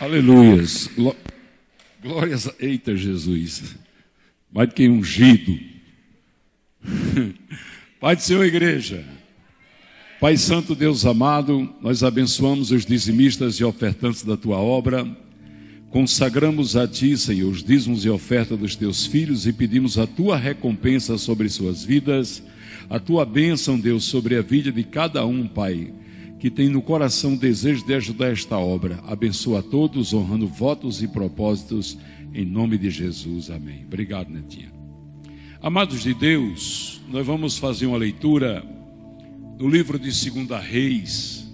Aleluias. Gló- Glórias a... Eita Jesus. Mais do que ungido. Pai do Senhor, igreja. Pai Santo, Deus amado, nós abençoamos os dizimistas e ofertantes da tua obra. Consagramos a ti, Senhor, os dízimos e oferta dos teus filhos e pedimos a tua recompensa sobre suas vidas, a tua bênção, Deus, sobre a vida de cada um, Pai, que tem no coração o desejo de ajudar esta obra. Abençoa a todos, honrando votos e propósitos, em nome de Jesus. Amém. Obrigado, Netinha. Amados de Deus, nós vamos fazer uma leitura no livro de 2 Reis,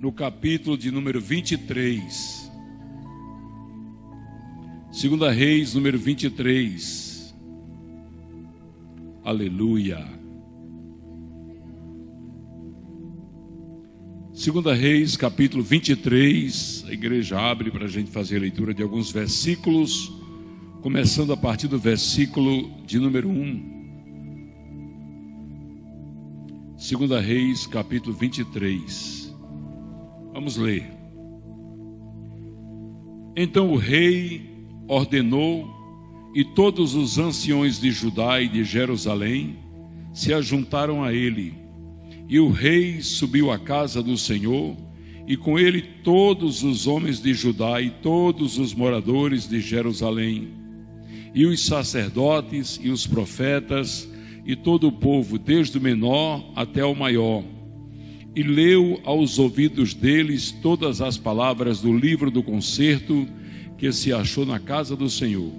no capítulo de número 23. 2 Reis, número 23. Aleluia. 2 Reis, capítulo 23. A igreja abre para a gente fazer a leitura de alguns versículos, começando a partir do versículo de número 1. 2 Reis, capítulo 23. Vamos ler. Então o rei ordenou, e todos os anciões de Judá e de Jerusalém se ajuntaram a ele. E o rei subiu à casa do Senhor, e com ele todos os homens de Judá e todos os moradores de Jerusalém, e os sacerdotes e os profetas, e todo o povo, desde o menor até o maior. E leu aos ouvidos deles todas as palavras do livro do concerto que se achou na casa do Senhor.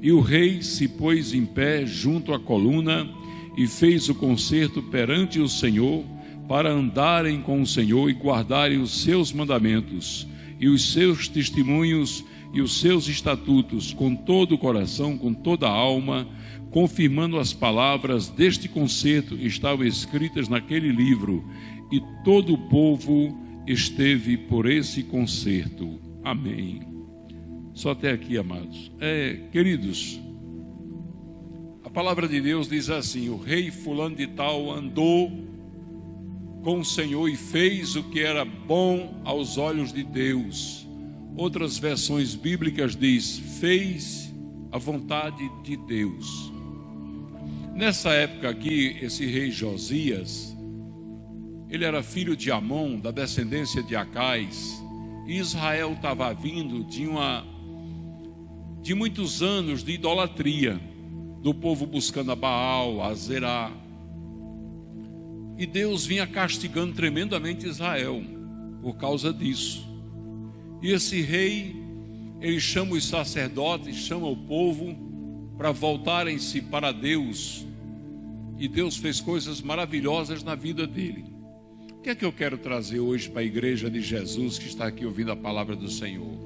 E o rei se pôs em pé junto à coluna e fez o concerto perante o Senhor, para andarem com o Senhor e guardarem os seus mandamentos, e os seus testemunhos e os seus estatutos, com todo o coração, com toda a alma, confirmando as palavras deste concerto que estavam escritas naquele livro, e todo o povo esteve por esse concerto. Amém. Só até aqui, amados. É, queridos, palavra de Deus diz assim: o rei fulano de tal andou com o Senhor e fez o que era bom aos olhos de Deus. Outras versões bíblicas diz: fez a vontade de Deus. Nessa época aqui, esse rei Josias, ele era filho de Amon, da descendência de Acais. Israel estava vindo de uma de muitos anos de idolatria, do povo buscando a Baal, a Zerá. E Deus vinha castigando tremendamente Israel por causa disso. E esse rei, ele chama os sacerdotes, chama o povo para voltarem-se para Deus. E Deus fez coisas maravilhosas na vida dele. O que é que eu quero trazer hoje para a igreja de Jesus que está aqui ouvindo a palavra do Senhor?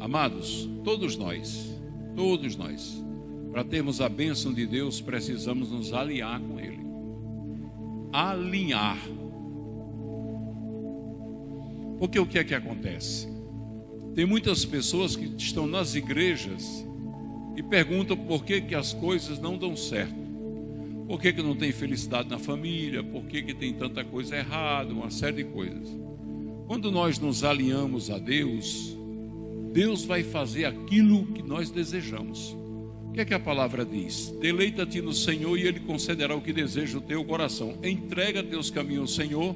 Amados, todos nós, todos nós, para termos a bênção de Deus, precisamos nos alinhar com Ele. Alinhar. Porque o que é que acontece? Tem muitas pessoas que estão nas igrejas e perguntam por que, que as coisas não dão certo. Por que, que não tem felicidade na família? Por que, que tem tanta coisa errada? Uma série de coisas. Quando nós nos alinhamos a Deus, Deus vai fazer aquilo que nós desejamos. O que é que a palavra diz? Deleita-te no Senhor e Ele concederá o que deseja o teu coração. Entrega teus caminhos ao Senhor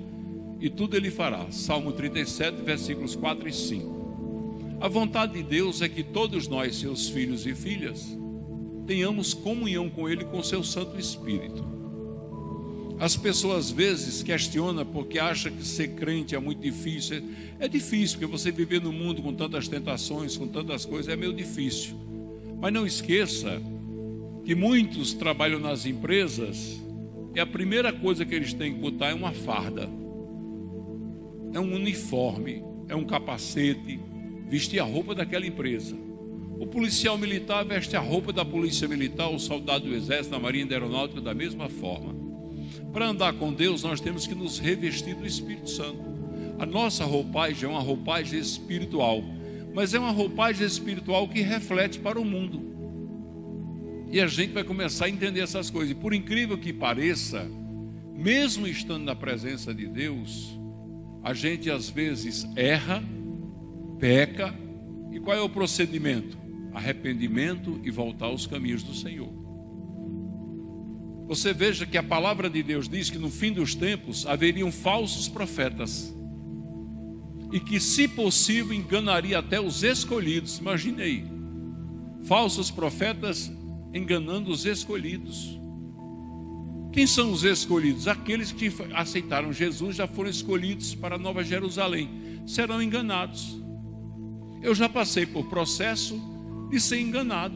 e tudo Ele fará. Salmo 37, versículos 4 e 5. A vontade de Deus é que todos nós, seus filhos e filhas, tenhamos comunhão com Ele, com seu Santo Espírito. As pessoas às vezes questionam porque acham que ser crente é muito difícil. É difícil, porque você viver no mundo com tantas tentações, com tantas coisas, é meio difícil. Mas não esqueça que muitos trabalham nas empresas e a primeira coisa que eles têm que botar é uma farda, é um uniforme, é um capacete, vestir a roupa daquela empresa. O policial militar veste a roupa da polícia militar, o soldado do exército, da marinha da aeronáutica da mesma forma. Para andar com Deus, nós temos que nos revestir do Espírito Santo. A nossa roupagem é uma roupagem espiritual, mas é uma roupagem espiritual que reflete para o mundo. E a gente vai começar a entender essas coisas. E por incrível que pareça, mesmo estando na presença de Deus, a gente às vezes erra peca, e qual é o procedimento? Arrependimento e voltar aos caminhos do Senhor. Você veja que a palavra de Deus diz que no fim dos tempos haveriam falsos profetas e que, se possível, enganaria até os escolhidos. Imagine aí, falsos profetas enganando os escolhidos. Quem são os escolhidos? Aqueles que aceitaram Jesus já foram escolhidos para Nova Jerusalém. Serão enganados. Eu já passei por processo de ser enganado.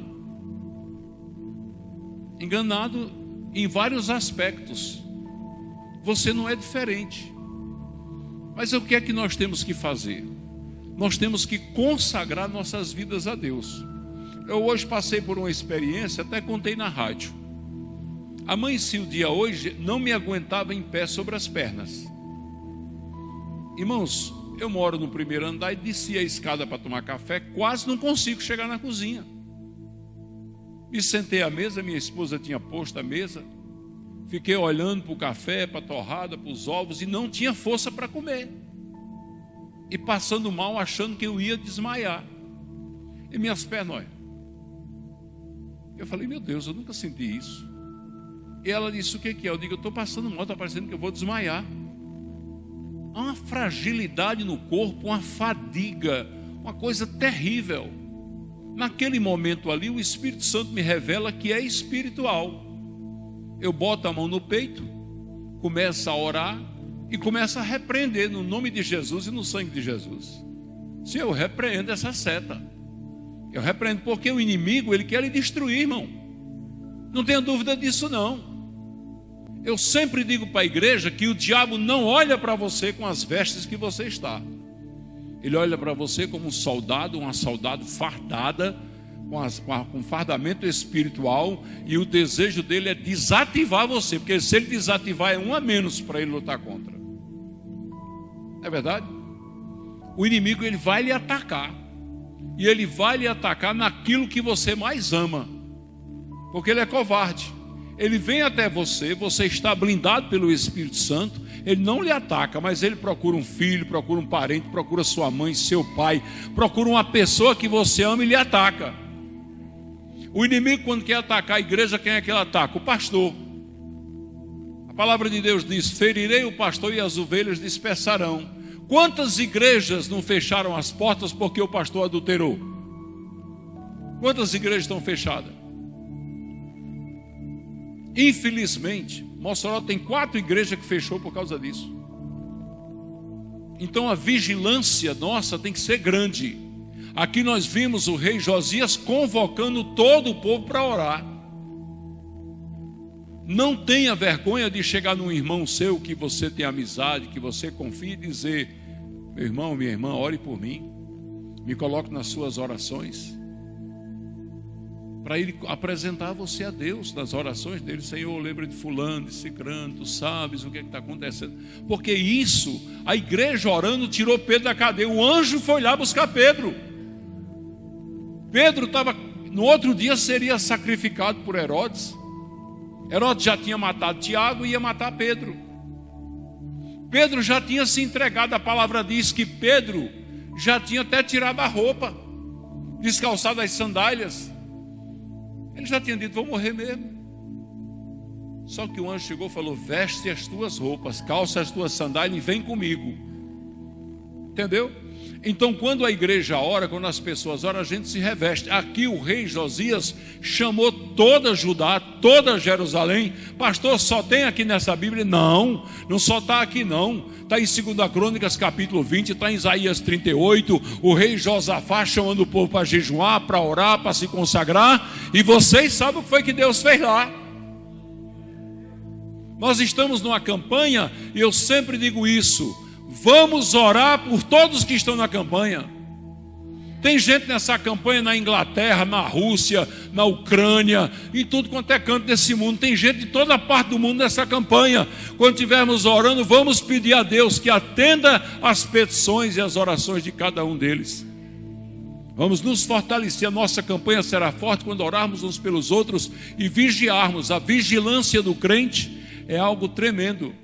Enganado em vários aspectos. Você não é diferente. Mas o que é que nós temos que fazer? Nós temos que consagrar nossas vidas a Deus. Eu hoje passei por uma experiência, até contei na rádio. Amanheci o dia hoje, não me aguentava em pé sobre as pernas. Irmãos, eu moro no primeiro andar e desci a escada para tomar café, quase não consigo chegar na cozinha. Me sentei à mesa, minha esposa tinha posto a mesa, fiquei olhando para o café, para a torrada, para os ovos e não tinha força para comer. E passando mal, achando que eu ia desmaiar. E minhas pernas, olha. Eu falei, meu Deus, eu nunca senti isso. E ela disse: O que, que é? Eu digo: Eu estou passando mal, está parecendo que eu vou desmaiar. Há uma fragilidade no corpo, uma fadiga, uma coisa terrível. Naquele momento ali, o Espírito Santo me revela que é espiritual. Eu boto a mão no peito, começo a orar e começo a repreender no nome de Jesus e no sangue de Jesus. Se eu repreendo essa seta, eu repreendo porque o inimigo ele quer lhe destruir, irmão. Não tenha dúvida disso não. Eu sempre digo para a igreja que o diabo não olha para você com as vestes que você está. Ele olha para você como um soldado, uma soldado fardada, com, as, com um fardamento espiritual, e o desejo dele é desativar você, porque se ele desativar é um a menos para ele lutar contra. É verdade? O inimigo ele vai lhe atacar, e ele vai lhe atacar naquilo que você mais ama, porque ele é covarde ele vem até você, você está blindado pelo Espírito Santo, ele não lhe ataca, mas ele procura um filho, procura um parente, procura sua mãe, seu pai, procura uma pessoa que você ama e lhe ataca. O inimigo, quando quer atacar a igreja, quem é que ele ataca? O pastor. A palavra de Deus diz: Ferirei o pastor e as ovelhas dispersarão. Quantas igrejas não fecharam as portas porque o pastor adulterou? Quantas igrejas estão fechadas? Infelizmente, Mossoró tem quatro igrejas que fechou por causa disso. Então a vigilância nossa tem que ser grande. Aqui nós vimos o rei Josias convocando todo o povo para orar. Não tenha vergonha de chegar num irmão seu que você tem amizade, que você confia e dizer: Meu irmão, minha irmã, ore por mim, me coloque nas suas orações para ele apresentar você a Deus nas orações dele. Senhor, lembra de fulano, de cicrano, tu sabes o que é está acontecendo. Porque isso, a igreja orando tirou Pedro da cadeia. O anjo foi lá buscar Pedro. Pedro estava, no outro dia seria sacrificado por Herodes. Herodes já tinha matado Tiago e ia matar Pedro. Pedro já tinha se entregado, a palavra diz que Pedro já tinha até tirado a roupa, descalçado as sandálias. Ele já tinha dito: Vou morrer mesmo. Só que o anjo chegou e falou: Veste as tuas roupas, calça as tuas sandálias e vem comigo. Entendeu? Então, quando a igreja ora, quando as pessoas oram, a gente se reveste. Aqui o rei Josias chamou toda Judá, toda Jerusalém. Pastor, só tem aqui nessa Bíblia? Não, não só está aqui não. Está em 2 Crônicas, capítulo 20, está em Isaías 38. O rei Josafá chamando o povo para jejuar, para orar, para se consagrar. E vocês sabem o que foi que Deus fez lá. Nós estamos numa campanha, e eu sempre digo isso Vamos orar por todos que estão na campanha. Tem gente nessa campanha na Inglaterra, na Rússia, na Ucrânia, em tudo quanto é canto desse mundo. Tem gente de toda parte do mundo nessa campanha. Quando estivermos orando, vamos pedir a Deus que atenda as petições e as orações de cada um deles. Vamos nos fortalecer. A nossa campanha será forte quando orarmos uns pelos outros e vigiarmos. A vigilância do crente é algo tremendo.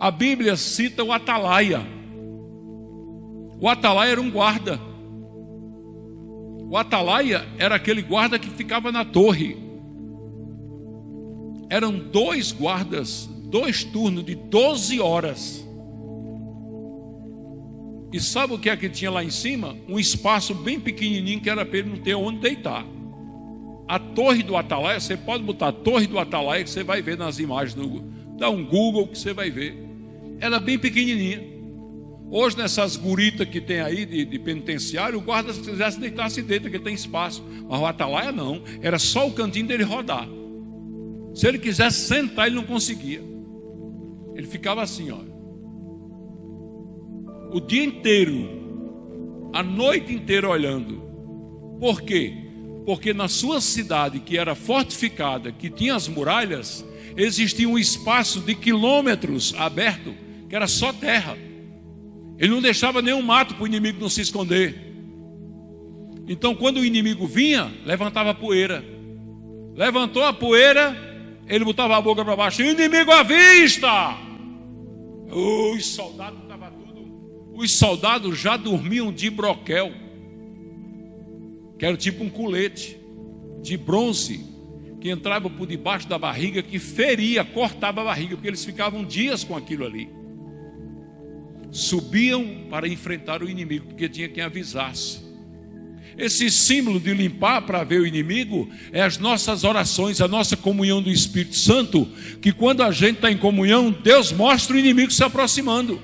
A Bíblia cita o atalaia. O atalaia era um guarda. O atalaia era aquele guarda que ficava na torre. Eram dois guardas, dois turnos de 12 horas. E sabe o que é que tinha lá em cima? Um espaço bem pequenininho que era para ele não ter onde deitar. A torre do Atalaia, você pode botar a torre do Atalaia que você vai ver nas imagens do dá um Google que você vai ver. Era bem pequenininha. Hoje, nessas guritas que tem aí de, de penitenciário, o guarda, se quisesse deitar, se deita, que tem espaço. Mas o atalaia não, era só o cantinho dele rodar. Se ele quisesse sentar, ele não conseguia. Ele ficava assim, ó. O dia inteiro, a noite inteira olhando. Por quê? Porque na sua cidade, que era fortificada, que tinha as muralhas, existia um espaço de quilômetros aberto, que era só terra. Ele não deixava nenhum mato para o inimigo não se esconder. Então, quando o inimigo vinha, levantava a poeira. Levantou a poeira, ele botava a boca para baixo. Inimigo à vista! Os soldados estavam tudo. Os soldados já dormiam de broquel, que era tipo um colete de bronze, que entrava por debaixo da barriga, que feria, cortava a barriga, porque eles ficavam dias com aquilo ali subiam para enfrentar o inimigo, porque tinha quem avisasse. Esse símbolo de limpar para ver o inimigo é as nossas orações, a nossa comunhão do Espírito Santo, que quando a gente está em comunhão, Deus mostra o inimigo se aproximando.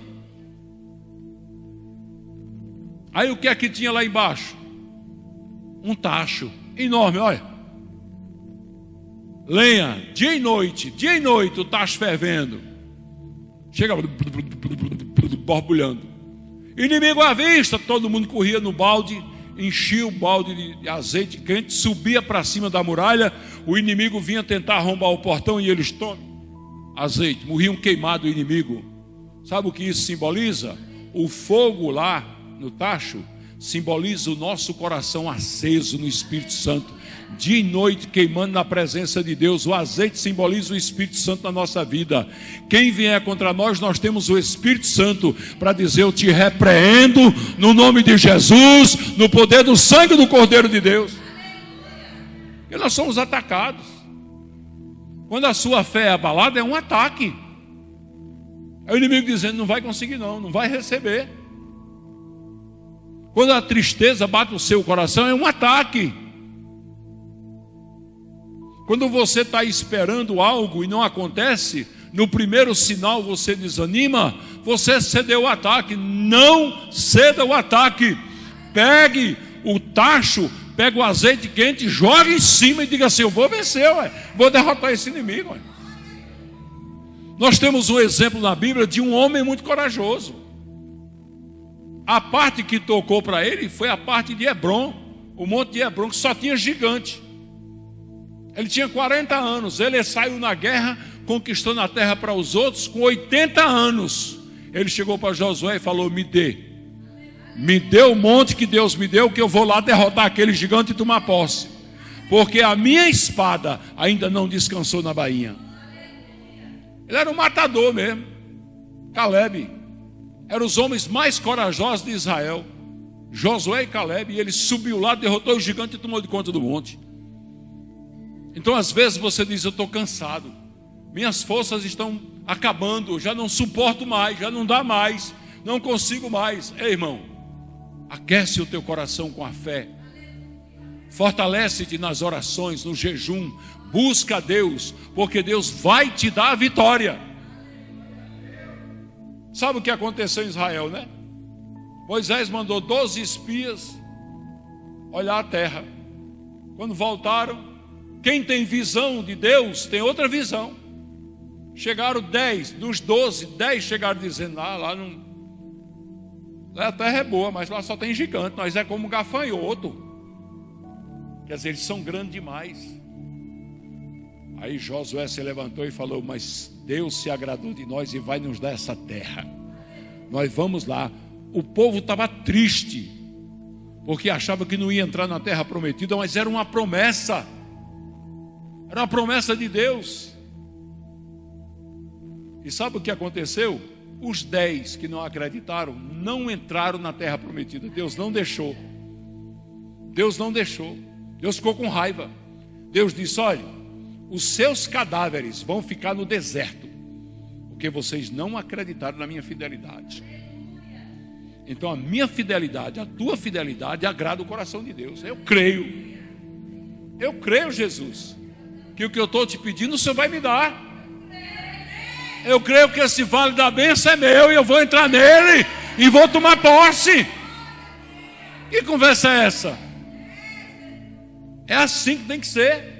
Aí o que é que tinha lá embaixo? Um tacho enorme, olha. Lenha, dia e noite, dia e noite, o tacho fervendo. Chega borbulhando. Inimigo à vista, todo mundo corria no balde, enchia o balde de azeite quente, subia para cima da muralha, o inimigo vinha tentar arrombar o portão e eles tomam azeite, morriam queimado o inimigo. Sabe o que isso simboliza? O fogo lá no tacho simboliza o nosso coração aceso no Espírito Santo dia e noite queimando na presença de Deus. O azeite simboliza o Espírito Santo na nossa vida. Quem vier contra nós, nós temos o Espírito Santo para dizer: Eu te repreendo no nome de Jesus, no poder do sangue do Cordeiro de Deus. E nós somos atacados. Quando a sua fé é abalada, é um ataque. É o inimigo dizendo: Não vai conseguir, não, não vai receber. Quando a tristeza bate no seu coração, é um ataque. Quando você está esperando algo e não acontece, no primeiro sinal você desanima, você cedeu o ataque. Não ceda o ataque. Pegue o tacho, pega o azeite quente, joga em cima e diga assim: Eu vou vencer, ué. vou derrotar esse inimigo. Ué. Nós temos um exemplo na Bíblia de um homem muito corajoso. A parte que tocou para ele foi a parte de Hebron, o monte de Hebron, que só tinha gigante. Ele tinha 40 anos, ele saiu na guerra, conquistando a terra para os outros com 80 anos. Ele chegou para Josué e falou: Me dê, me dê o monte que Deus me deu, que eu vou lá derrotar aquele gigante e tomar posse, porque a minha espada ainda não descansou na bainha. Ele era um matador mesmo, Caleb, eram os homens mais corajosos de Israel. Josué e Caleb, e ele subiu lá, derrotou o gigante e tomou de conta do monte. Então, às vezes, você diz: Eu estou cansado, minhas forças estão acabando, já não suporto mais, já não dá mais, não consigo mais. Ei, irmão, aquece o teu coração com a fé, fortalece-te nas orações, no jejum, busca a Deus, porque Deus vai te dar a vitória. Sabe o que aconteceu em Israel, né? Moisés mandou 12 espias olhar a terra. Quando voltaram, quem tem visão de Deus tem outra visão. Chegaram dez, dos doze, dez chegaram dizendo: ah, lá não. Lá a terra é boa, mas lá só tem gigante, nós é como gafanhoto. Quer dizer, eles são grandes demais. Aí Josué se levantou e falou: Mas Deus se agradou de nós e vai nos dar essa terra. Nós vamos lá. O povo estava triste, porque achava que não ia entrar na terra prometida, mas era uma promessa. Era promessa de Deus. E sabe o que aconteceu? Os dez que não acreditaram não entraram na terra prometida. Deus não deixou. Deus não deixou. Deus ficou com raiva. Deus disse: Olha, os seus cadáveres vão ficar no deserto, porque vocês não acreditaram na minha fidelidade. Então a minha fidelidade, a tua fidelidade agrada o coração de Deus. Eu creio. Eu creio, Jesus, que o que eu estou te pedindo o Senhor vai me dar. Eu creio que esse vale da bênção é meu e eu vou entrar nele e vou tomar posse. Que conversa é essa? É assim que tem que ser.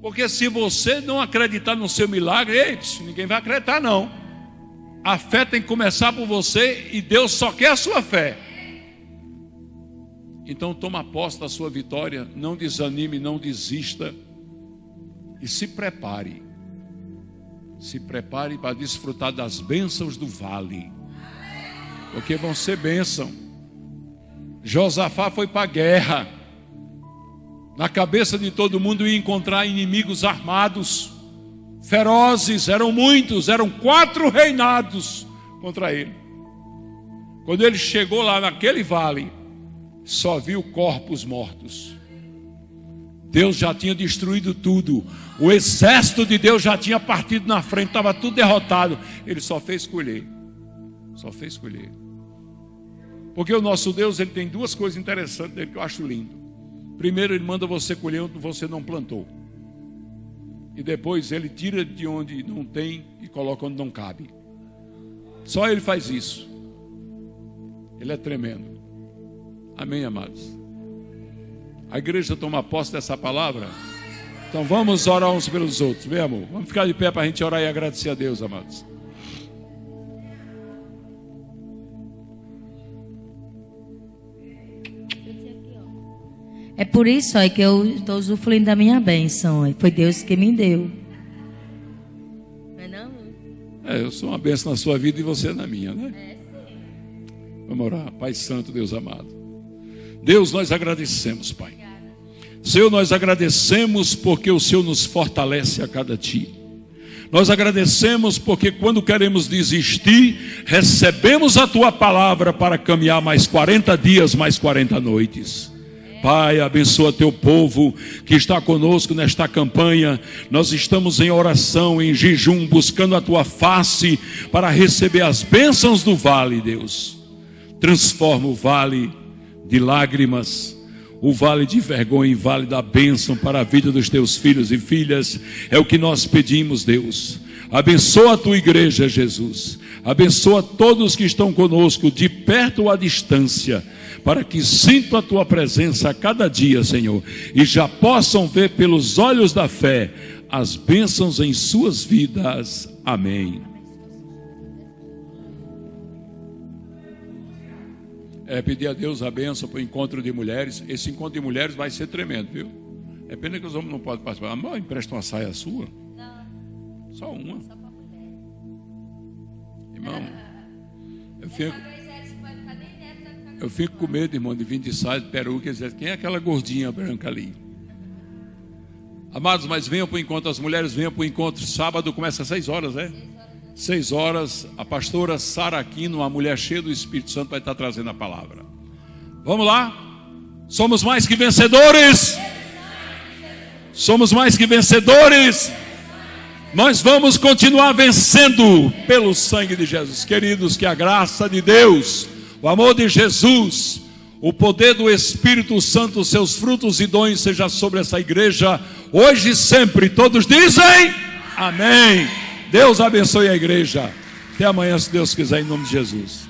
Porque se você não acreditar no seu milagre, ei, ninguém vai acreditar não. A fé tem que começar por você e Deus só quer a sua fé. Então toma posse da sua vitória, não desanime, não desista e se prepare. Se prepare para desfrutar das bênçãos do vale. Porque vão ser bênção. Josafá foi para a guerra. Na cabeça de todo mundo ia encontrar inimigos armados, ferozes, eram muitos, eram quatro reinados contra ele. Quando ele chegou lá naquele vale, só viu corpos mortos. Deus já tinha destruído tudo. O exército de Deus já tinha partido na frente, estava tudo derrotado. Ele só fez colher. Só fez colher. Porque o nosso Deus, ele tem duas coisas interessantes dele que eu acho lindo. Primeiro, ele manda você colher onde você não plantou. E depois ele tira de onde não tem e coloca onde não cabe. Só ele faz isso. Ele é tremendo. Amém, amados? A igreja toma posse dessa palavra? Então vamos orar uns pelos outros, meu amor. Vamos ficar de pé para a gente orar e agradecer a Deus, amados. É por isso aí que eu estou usufruindo da minha bênção. Foi Deus que me deu. Não é não? É, eu sou uma bênção na sua vida e você na minha, né? É, sim. Vamos orar. Pai Santo, Deus amado. Deus, nós agradecemos, Pai. Senhor, nós agradecemos porque o Senhor nos fortalece a cada dia. Nós agradecemos porque quando queremos desistir, recebemos a tua palavra para caminhar mais 40 dias, mais 40 noites. Pai, abençoa teu povo que está conosco nesta campanha. Nós estamos em oração, em jejum, buscando a tua face para receber as bênçãos do vale, Deus. Transforma o vale de lágrimas, o vale de vergonha em vale da bênção para a vida dos teus filhos e filhas. É o que nós pedimos, Deus. Abençoa a tua igreja, Jesus. Abençoa todos que estão conosco, de perto ou à distância, para que sintam a tua presença a cada dia, Senhor, e já possam ver pelos olhos da fé as bênçãos em suas vidas. Amém. É, pedir a Deus a benção para o encontro de mulheres. Esse encontro de mulheres vai ser tremendo, viu? É pena que os homens não podem participar. Amor, empresta uma saia sua? Não. Só uma. Só para mulher. Irmão, eu fico, eu fico com medo, irmão, de vir de saia, de peruca e dizer, quem é aquela gordinha branca ali? Amados, mas venham para o encontro, as mulheres venham para o encontro. Sábado começa às seis horas, né? Seis horas, a pastora Sara Aquino, uma mulher cheia do Espírito Santo, vai estar trazendo a palavra. Vamos lá? Somos mais que vencedores. Somos mais que vencedores. Nós vamos continuar vencendo pelo sangue de Jesus. Queridos, que a graça de Deus, o amor de Jesus, o poder do Espírito Santo, seus frutos e dons seja sobre essa igreja, hoje e sempre. Todos dizem amém. Deus abençoe a igreja. Até amanhã, se Deus quiser, em nome de Jesus.